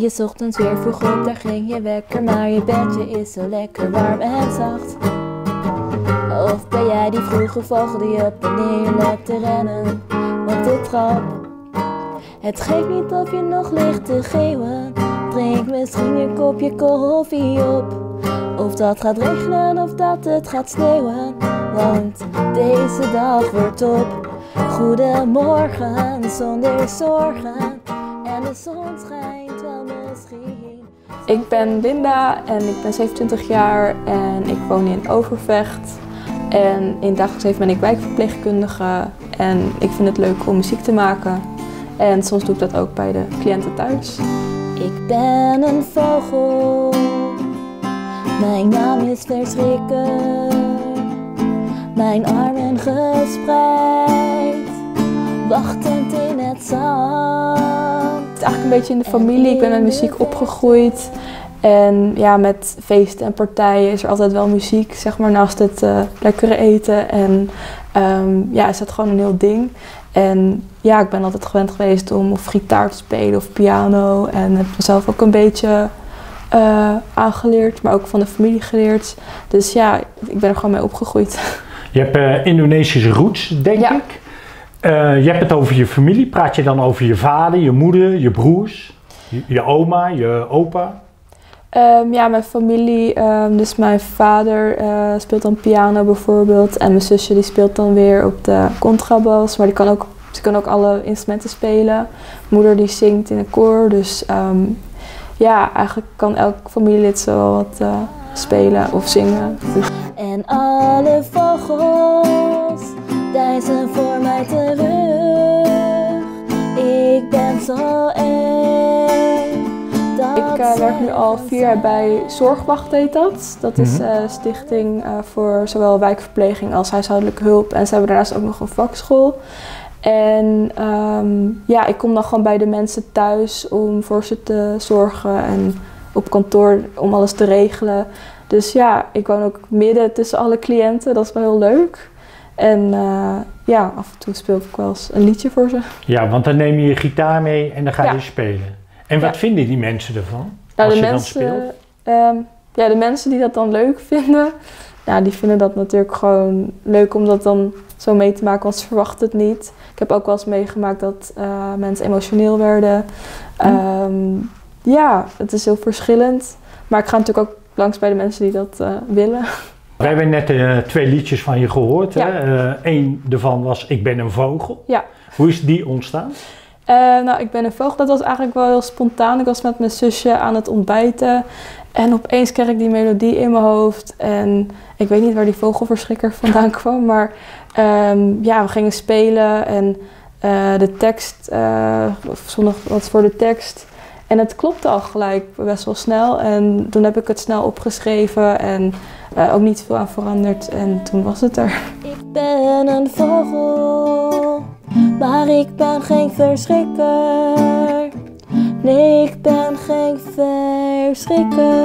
je ochtends weer vroeg op, daar ging je wekker, maar je bedje is zo lekker warm en zacht. Of ben jij die vroege vogel die op en neer loopt te rennen op de trap? Het geeft niet of je nog ligt te geeuwen, drink misschien een kopje koffie op. Of dat gaat regenen of dat het gaat sneeuwen, want deze dag wordt top. Goedemorgen zonder zorgen en de zon schijnt. Ik ben Linda en ik ben 27 jaar en ik woon in Overvecht. En in dagelijks leven ben ik wijkverpleegkundige en ik vind het leuk om muziek te maken. En soms doe ik dat ook bij de cliënten thuis. Ik ben een vogel, mijn naam is verschrikker. Mijn armen gespreid, wachtend in het zand. Eigenlijk een beetje in de familie. Ik ben met muziek opgegroeid. En ja, met feesten en partijen is er altijd wel muziek, zeg maar, naast het uh, lekkere eten. En um, ja, is dat gewoon een heel ding. En ja, ik ben altijd gewend geweest om of gitaar te spelen of piano. En heb mezelf ook een beetje uh, aangeleerd, maar ook van de familie geleerd. Dus ja, ik ben er gewoon mee opgegroeid. Je hebt uh, Indonesische roots, denk Ja. ik. Uh, je hebt het over je familie. Praat je dan over je vader, je moeder, je broers, je, je oma, je opa? Um, ja, mijn familie, um, dus mijn vader uh, speelt dan piano bijvoorbeeld. En mijn zusje die speelt dan weer op de contrabas. Maar die kan ook, ze kan ook alle instrumenten spelen. Mijn moeder die zingt in een koor. Dus um, ja, eigenlijk kan elk familielid zo wat uh, spelen of zingen. En alle vogels deinzen voor mij terug. Ik ben zo eng. Ik uh, werk nu al vier jaar bij Zorgwacht heet dat. Dat is een uh, stichting uh, voor zowel wijkverpleging als huishoudelijke hulp. En ze hebben daarnaast ook nog een vakschool. En um, ja, ik kom dan gewoon bij de mensen thuis om voor ze te zorgen en op kantoor om alles te regelen. Dus ja, ik woon ook midden tussen alle cliënten. Dat is wel heel leuk. En uh, ja, af en toe speel ik wel eens een liedje voor ze. Ja, want dan neem je je gitaar mee en dan ga je spelen. En wat Ja. vinden die mensen ervan? Nou, als de je mensen, dan speelt? ehm, ja, de mensen die dat dan leuk vinden, ja, die vinden dat natuurlijk gewoon leuk om dat dan zo mee te maken, want ze verwachten het niet. Ik heb ook wel eens meegemaakt dat eh, mensen emotioneel werden. Ehm, ja, het is heel verschillend. Maar ik ga natuurlijk ook langs bij de mensen die dat eh, willen. We hebben net eh, twee liedjes van je gehoord. Ja. Eén daarvan was Ik ben een vogel. Ja. Hoe is die ontstaan? Eh, nou, ik ben een vogel. Dat was eigenlijk wel heel spontaan. Ik was met mijn zusje aan het ontbijten. En opeens kreeg ik die melodie in mijn hoofd. En ik weet niet waar die vogelverschrikker vandaan kwam. Maar ehm, ja, we gingen spelen. En eh, de tekst, eh zonder wat voor de tekst. En het klopte al gelijk best wel snel. En toen heb ik het snel opgeschreven. En eh, ook niet veel aan veranderd. En toen was het er. Ik ben een vogel, maar ik ben geen verschrikker. Nee, ik ben geen verschrikker.